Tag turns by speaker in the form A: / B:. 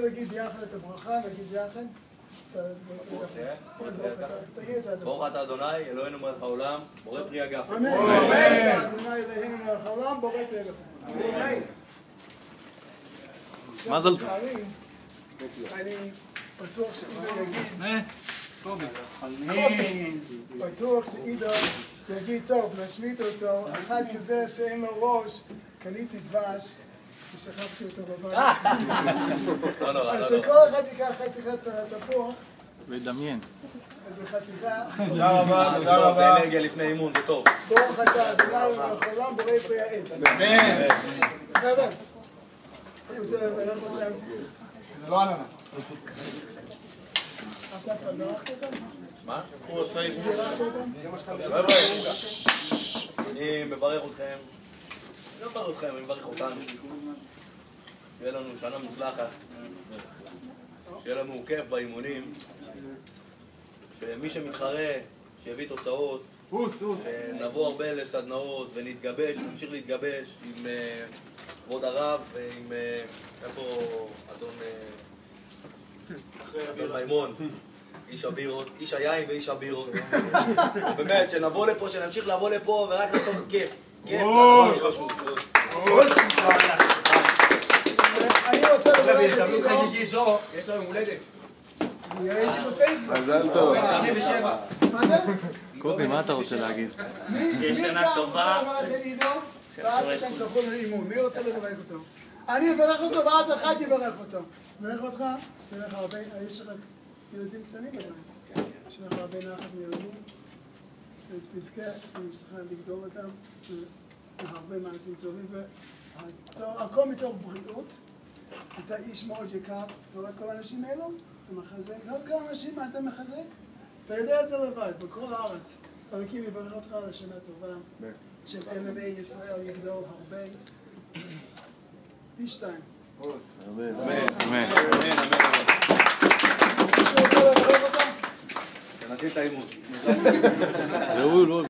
A: נגיד יחד את הברכה, נגיד יחד. זה.
B: ברוך אתה אדוני, אלוהינו מלך העולם, בורא פרי הגפן.
A: אמן. אדוני אלוהינו מלך העולם, בורא פרי הגפן.
C: מזל טוב.
A: לצערי, אני בטוח שעידו יגיד, בטוח שעידו יגיד, טוב, נשמיט אותו, אחד כזה שאין לו ראש, קניתי דבש ושכבתי אותו בבית.
B: לא נורא,
A: אז
B: לא נורא.
A: שכל אחד ייקח חתיכת תפוח,
C: וידמיין.
A: איזה חתיכה,
D: תודה רבה, תודה
B: טוב, זה
D: רבה.
B: אנרגיה לפני אימון, זה טוב.
A: ברוך אתה אדוני מלך העולם, בורא פרי העץ.
D: אמן.
A: אתכם.
D: זה לא
A: אותם?
B: מה?
D: הוא עושה איש.
B: חבר'ה, אני מברך אתכם. לא מברך אתכם, אני מברך אותנו. שיהיה לנו שנה מוצלחת. שיהיה לנו כיף באימונים. שמי שמתחרה, שיביא תוצאות. נבוא הרבה לסדנאות ונתגבש, נמשיך להתגבש עם אה, כבוד הרב ועם, אה, איפה אדון אה, אדון מימון, איש הבירות, איש היין ואיש הבירות. באמת, שנבוא לפה, שנמשיך לבוא לפה ורק לעשות כיף.
A: אני רוצה עידו.
D: חגיגית זו, יש לו יום הולדת.
A: אני ראיתי בפייסבוק.
C: מזל טוב.
D: 77.
A: מה זה?
C: קובי, מה אתה רוצה להגיד?
A: לברך את עידו? ואז אתם תלכו לאימון. מי רוצה לברך אותו? אני אברך אותו ואז אחד יברך אותו. מברך אותך, תהיה לך הרבה, יש לך ילדים קטנים בבית. יש לך הרבה נחת מילדים. שתזכה אשתך לגדול אותם. והרבה מעשים טובים. והכל מתוך בריאות. אתה איש מאוד יקר, אתה רואה את כל האנשים האלו? אתה מחזק, לא כמה אנשים מה אתה מחזק? אתה יודע את זה לבד, בכל הארץ. אלוקים יברך אותך על השנה טובה, של MMA ישראל יגדול הרבה, פי שתיים.
C: אמן.
A: מישהו רוצה לברך אותם?
B: שנתחיל את האימון.
C: זה הוא לא...